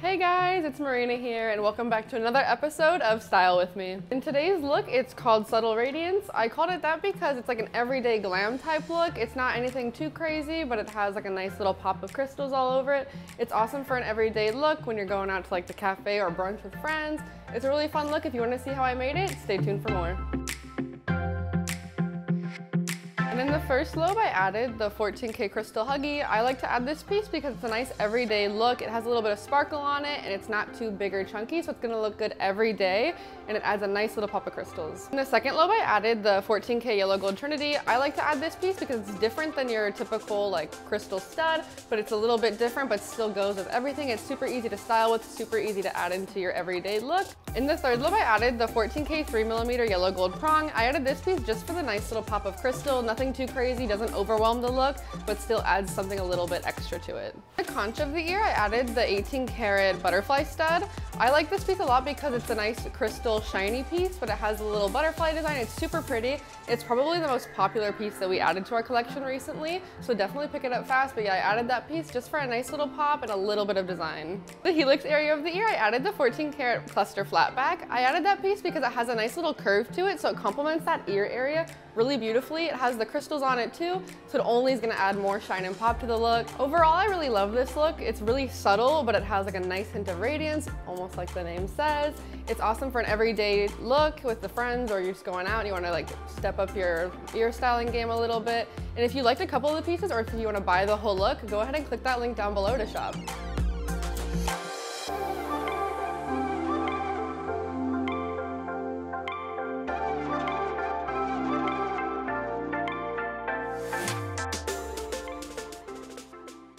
Hey guys, it's Marina here and welcome back to another episode of Style With Me. In today's look, it's called Subtle Radiance. I called it that because it's like an everyday glam type look. It's not anything too crazy, but it has like a nice little pop of crystals all over it. It's awesome for an everyday look when you're going out to like the cafe or brunch with friends. It's a really fun look. If you wanna see how I made it, stay tuned for more. And in the first lobe, I added the 14K Crystal Huggy. I like to add this piece because it's a nice everyday look. It has a little bit of sparkle on it and it's not too big or chunky, so it's gonna look good every day. And it adds a nice little pop of crystals. In the second lobe, I added the 14K Yellow Gold Trinity. I like to add this piece because it's different than your typical like crystal stud, but it's a little bit different, but still goes with everything. It's super easy to style with, super easy to add into your everyday look. In the third lobe, I added the 14K 3mm Yellow Gold Prong. I added this piece just for the nice little pop of crystal, nothing too crazy, doesn't overwhelm the look, but still adds something a little bit extra to it. The conch of the ear, I added the 18 karat butterfly stud. I like this piece a lot because it's a nice crystal shiny piece, but it has a little butterfly design. It's super pretty. It's probably the most popular piece that we added to our collection recently, so definitely pick it up fast. But yeah, I added that piece just for a nice little pop and a little bit of design. The helix area of the ear, I added the 14 karat cluster flat back. I added that piece because it has a nice little curve to it, so it complements that ear area really beautifully. It has the crystals on it too, so it only is gonna add more shine and pop to the look. Overall, I really love this look. It's really subtle, but it has like a nice hint of radiance, almost like the name says. It's awesome for an everyday look with the friends or you're just going out and you wanna like step up your ear styling game a little bit. And if you liked a couple of the pieces or if you wanna buy the whole look, go ahead and click that link down below to shop.